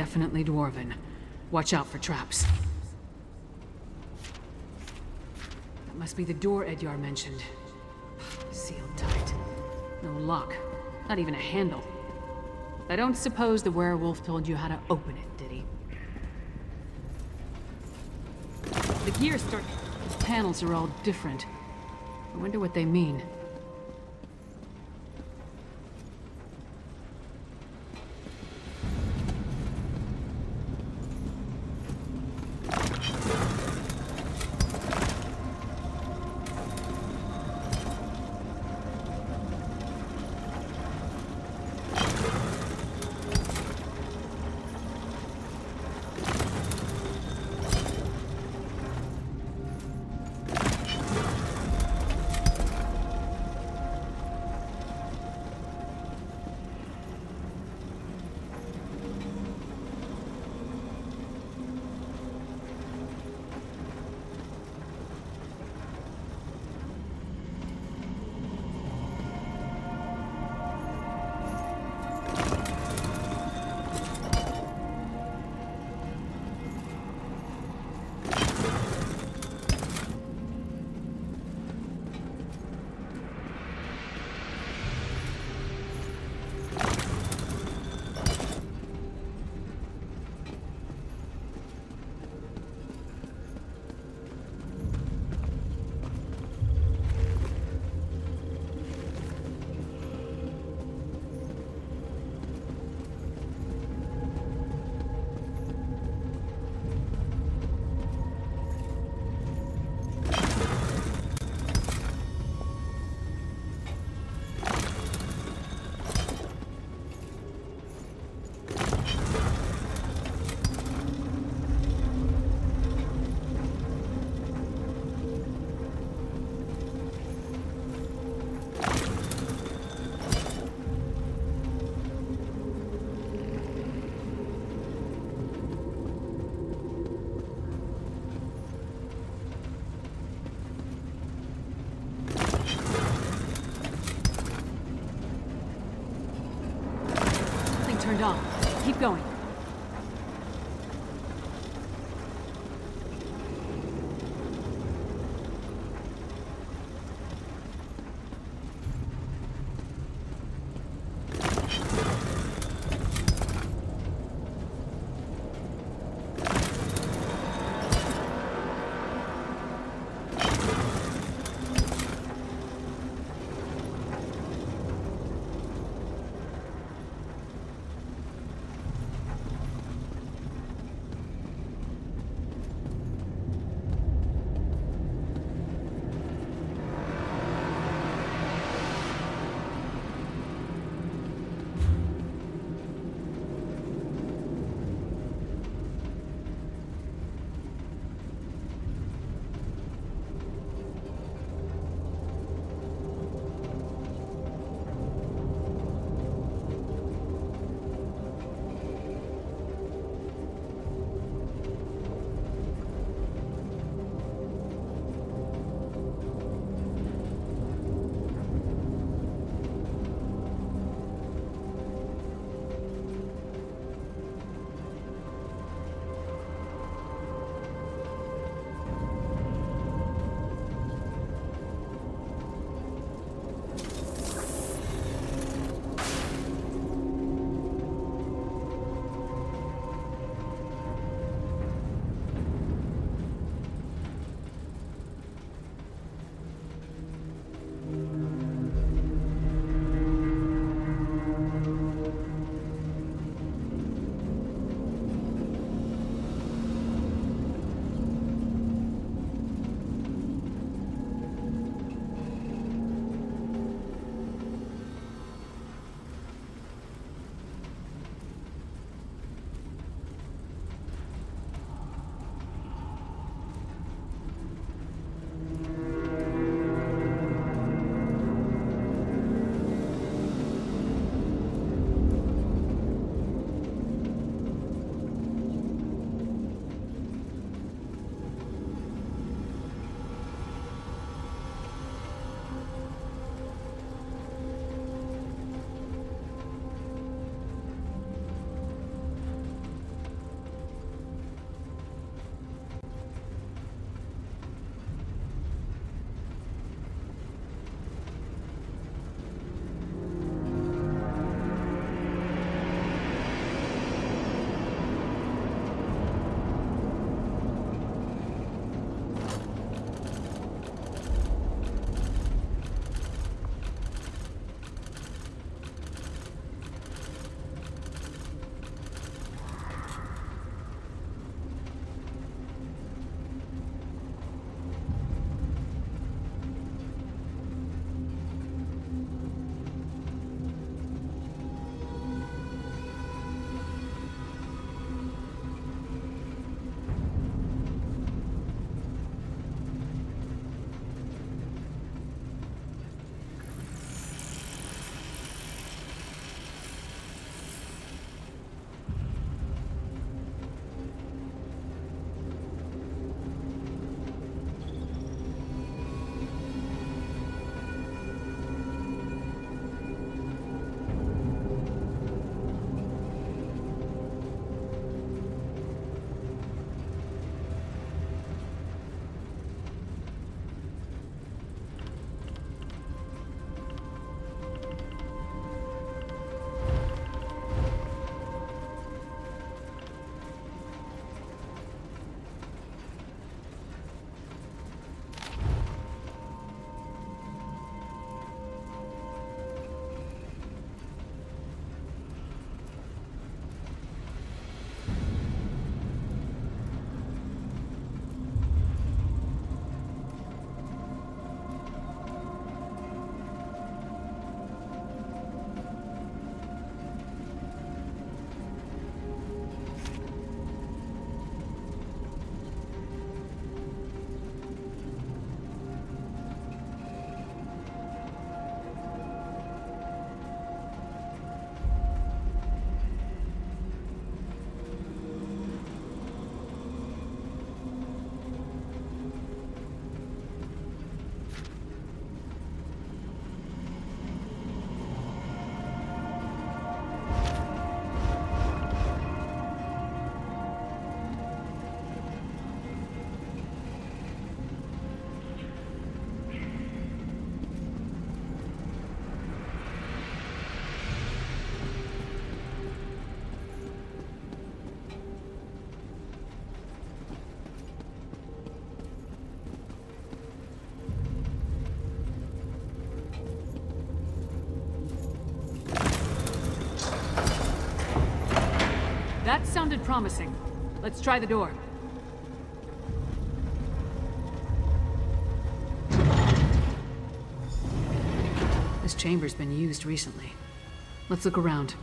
definitely dwarven. Watch out for traps. That must be the door Edyar mentioned. Sealed tight. No lock. Not even a handle. I don't suppose the werewolf told you how to open it, did he? The gears start... The panels are all different. I wonder what they mean. On. Keep going. Promising. Let's try the door. This chamber's been used recently. Let's look around.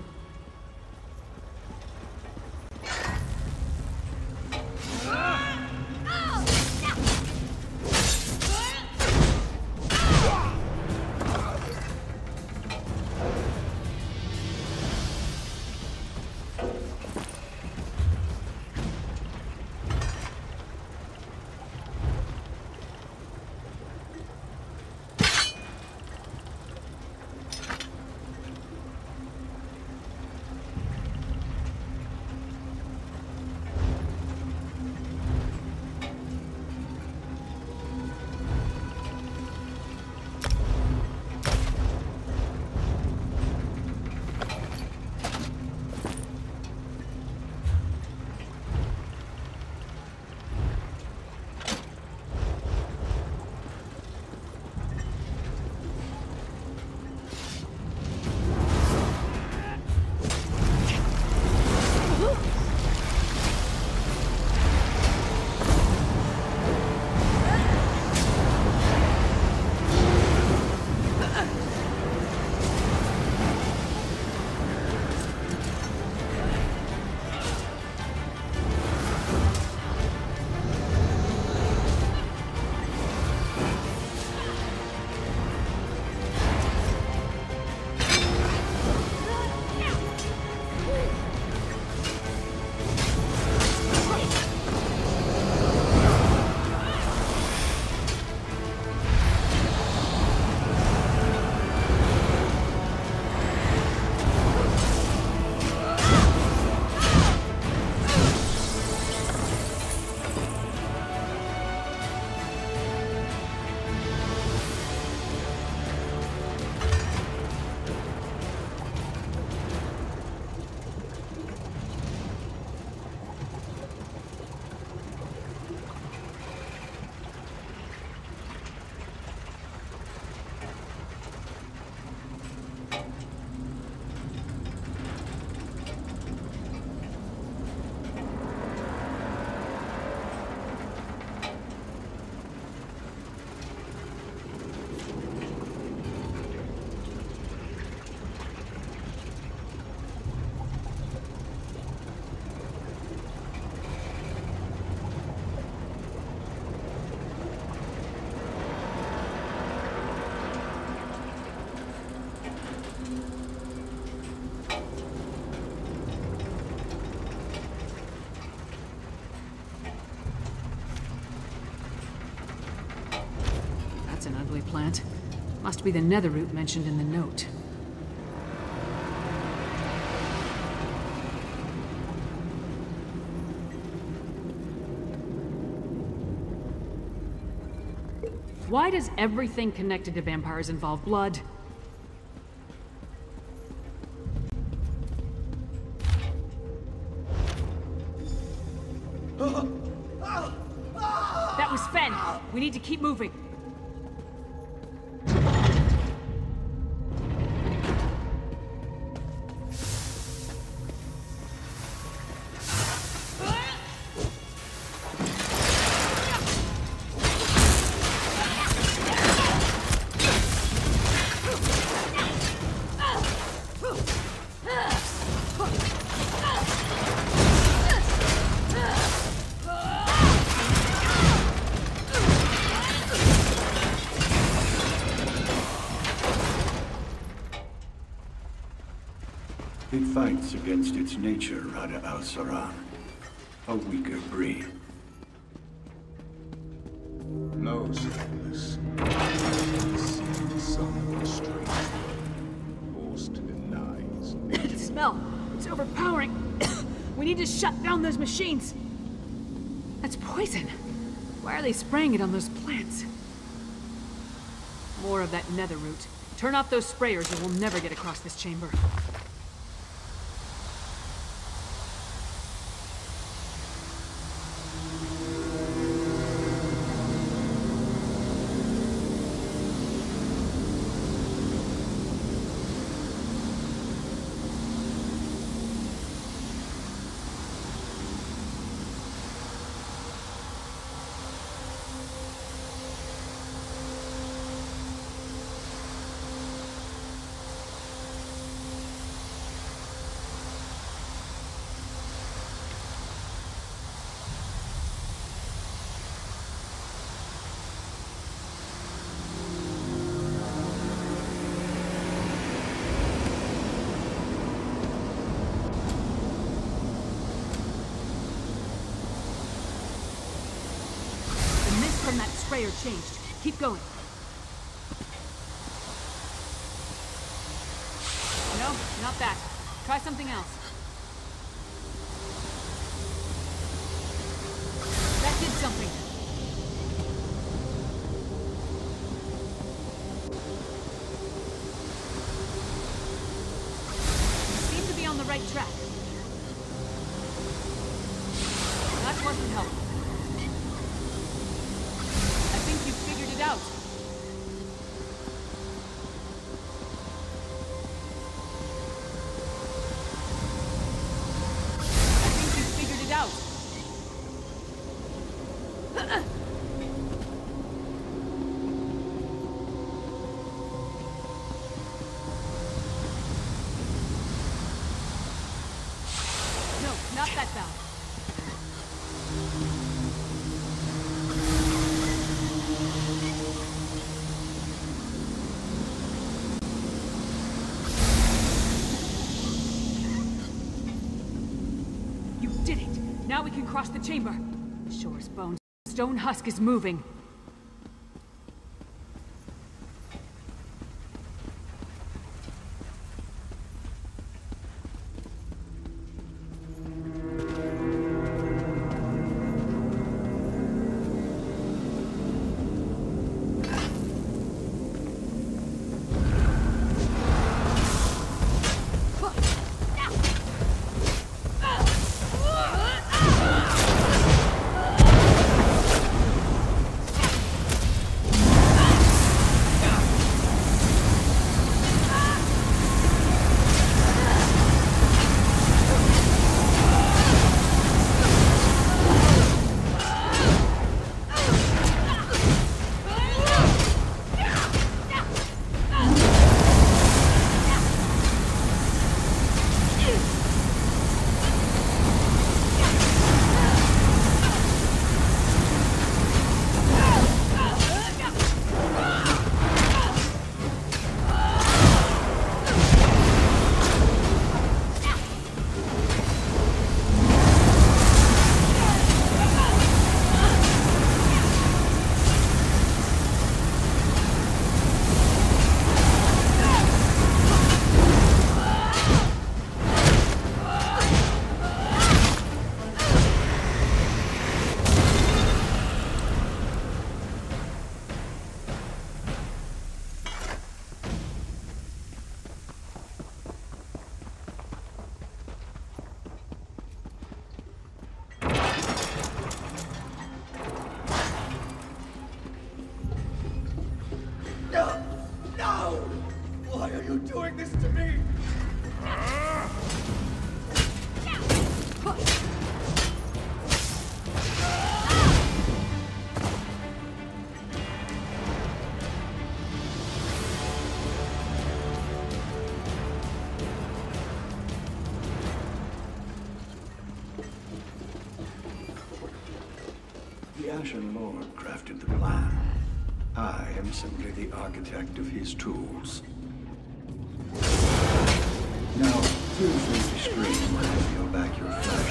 Must be the nether root mentioned in the note. Why does everything connected to vampires involve blood? That was Fen. We need to keep moving. Against its nature, Rada al-Saran. A weaker breed. No, Silas. See the son of a strange one, forced to deny his. The smell. It's overpowering. we need to shut down those machines. That's poison. Why are they spraying it on those plants? More of that nether root. Turn off those sprayers or we'll never get across this chamber. From that sprayer changed. Keep going. No, not that. Try something else. That did something. Now we can cross the chamber. Shor's bones. Stone husk is moving. You doing this to me? The Ashen Lord crafted the plan. I am simply the architect of his tools. Now, feel free to scream when I peel back your flesh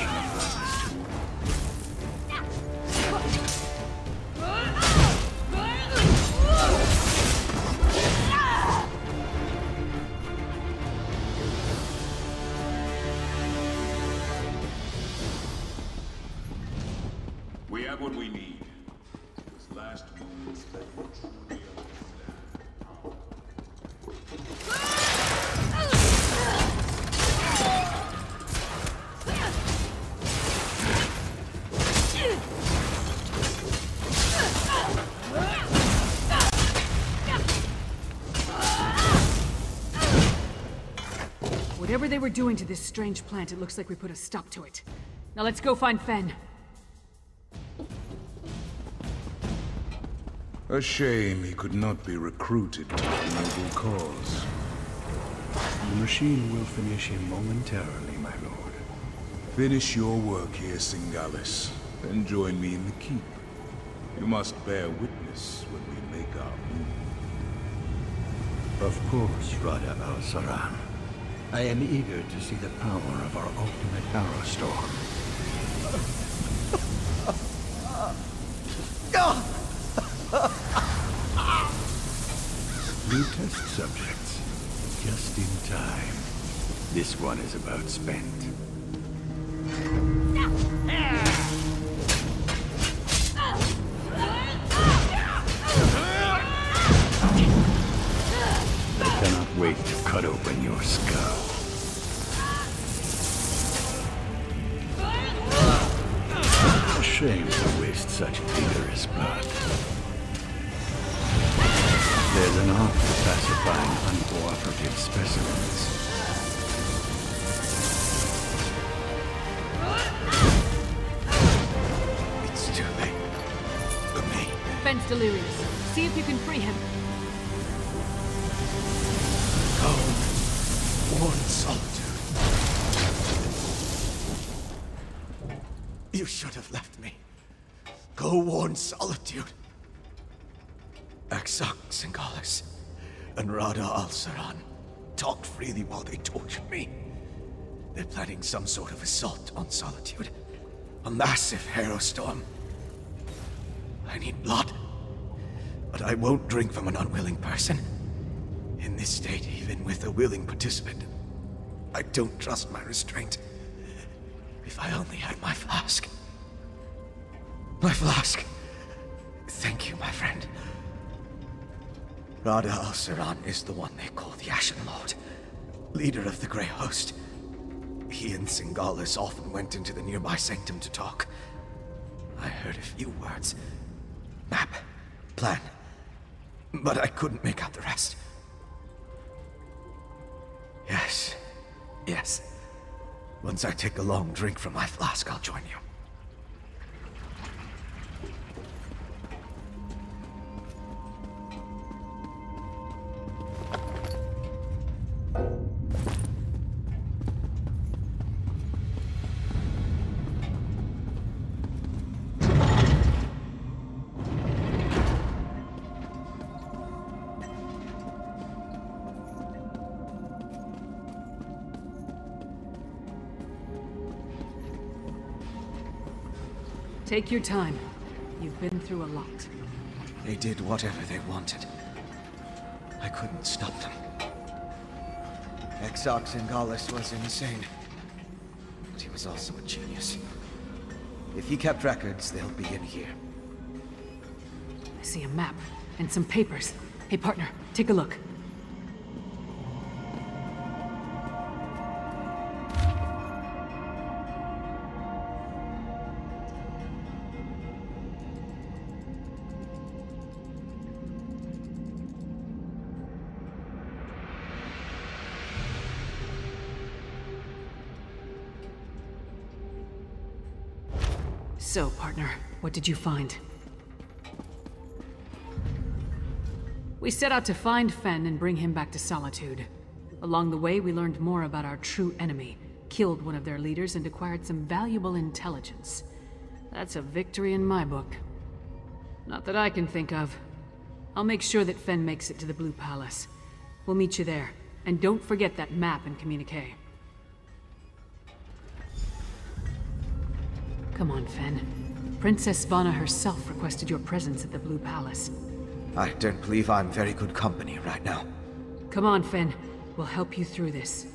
they were doing to this strange plant, it looks like we put a stop to it. Now let's go find Fen. A shame he could not be recruited to a noble cause. The machine will finish him momentarily, my lord. Finish your work here, Singalis, then join me in the keep. You must bear witness when we make our move. Of course, Rada al Saran. I am eager to see the power of our ultimate harrowstorm. New test subjects. Just in time. This one is about spent. Your. A shame to waste such vigorous blood. There's an art to pacifying uncooperative specimens. It's too late. For me. Fenn's delirious. See if you can free him. Solitude. Axok Singalis and Rada Al Saran talked freely while they tortured me. They're planning some sort of assault on Solitude. A massive harrowstorm. I need blood. But I won't drink from an unwilling person. In this state, even with a willing participant, I don't trust my restraint. If I only had my flask. My flask. Thank you, my friend. Rada al Saran is the one they call the Ashen Lord, leader of the Grey Host. He and Singalis often went into the nearby sanctum to talk. I heard a few words. Map. Plan. But I couldn't make out the rest. Yes. Yes. Once I take a long drink from my flask, I'll join you. Take your time. You've been through a lot. They did whatever they wanted. I couldn't stop them. Exox Ingalis was insane. But he was also a genius. If he kept records, they'll be in here. I see a map and some papers. Hey, partner, take a look. So, partner, what did you find? We set out to find Fen and bring him back to Solitude. Along the way, we learned more about our true enemy, killed one of their leaders, and acquired some valuable intelligence. That's a victory in my book. Not that I can think of. I'll make sure that Fen makes it to the Blue Palace. We'll meet you there. And don't forget that map and communique. Come on, Fen. Princess Svana herself requested your presence at the Blue Palace. I don't believe I'm very good company right now. Come on, Fen. We'll help you through this.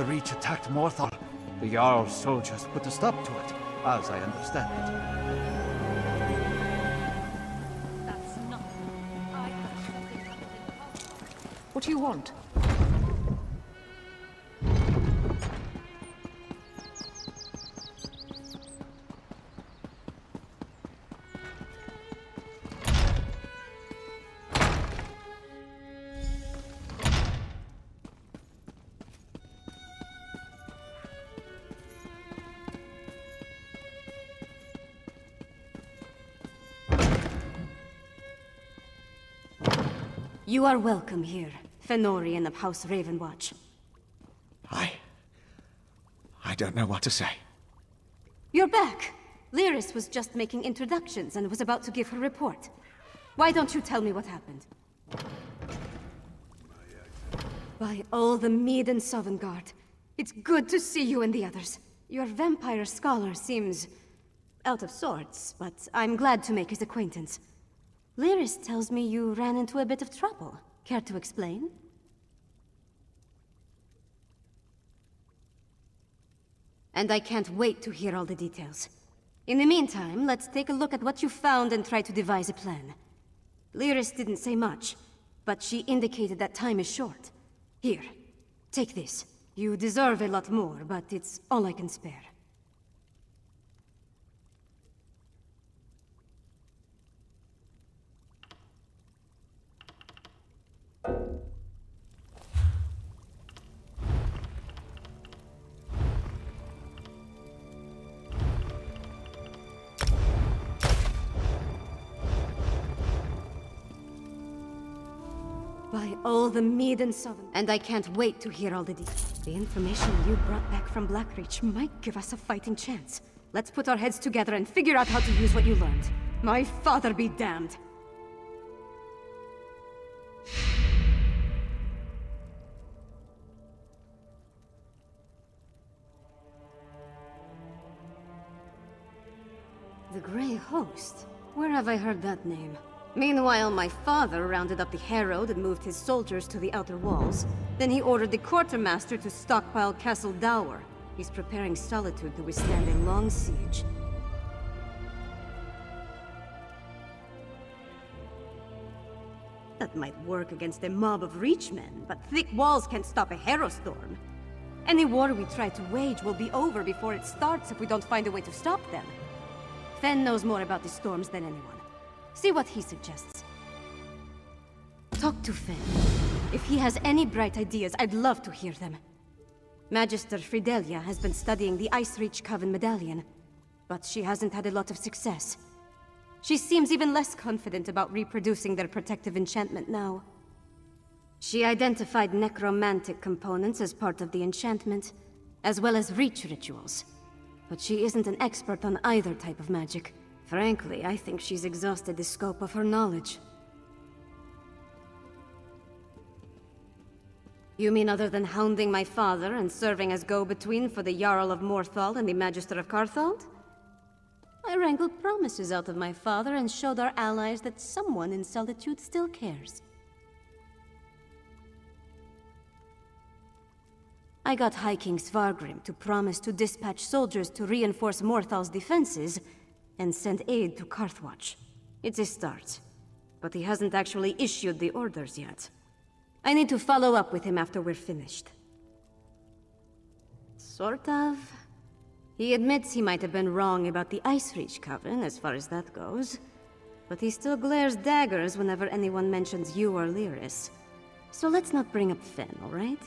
The Reach attacked Morthal. The Jarl's soldiers put a stop to it, as I understand it. That's not. I What do you want? You are welcome here, Fennorian of House Ravenwatch. I... I don't know what to say. You're back! Lyris was just making introductions and was about to give her report. Why don't you tell me what happened? By all the Mead and Sovngarde, it's good to see you and the others. Your vampire scholar seems... out of sorts, but I'm glad to make his acquaintance. Lyris tells me you ran into a bit of trouble. Care to explain? And I can't wait to hear all the details. In the meantime, let's take a look at what you found and try to devise a plan. Lyris didn't say much, but she indicated that time is short. Here, take this. You deserve a lot more, but it's all I can spare. All the mead and Southern. And I can't wait to hear all the details. The information you brought back from Blackreach might give us a fighting chance. Let's put our heads together and figure out how to use what you learned. My father be damned. The Grey Host? Where have I heard that name? Meanwhile, my father rounded up the Herald and moved his soldiers to the outer walls. Then he ordered the quartermaster to stockpile Castle Dour. He's preparing Solitude to withstand a long siege. That might work against a mob of Reachmen, but thick walls can't stop a Harrowstorm. Any war we try to wage will be over before it starts if we don't find a way to stop them. Fen knows more about the storms than anyone. See what he suggests. Talk to Fen. If he has any bright ideas, I'd love to hear them. Magister Fidelia has been studying the Icereach Coven medallion, but she hasn't had a lot of success. She seems even less confident about reproducing their protective enchantment now. She identified necromantic components as part of the enchantment, as well as reach rituals. But she isn't an expert on either type of magic. Frankly, I think she's exhausted the scope of her knowledge. You mean other than hounding my father and serving as go-between for the Jarl of Morthal and the Magister of Karthald? I wrangled promises out of my father and showed our allies that someone in Solitude still cares. I got High King Svargrim to promise to dispatch soldiers to reinforce Morthal's defenses and sent aid to Karthwatch. It's a start, but he hasn't actually issued the orders yet. I need to follow up with him after we're finished. Sort of. He admits he might have been wrong about the Icereach Coven, as far as that goes. But he still glares daggers whenever anyone mentions you or Lyris. So let's not bring up Fen, alright?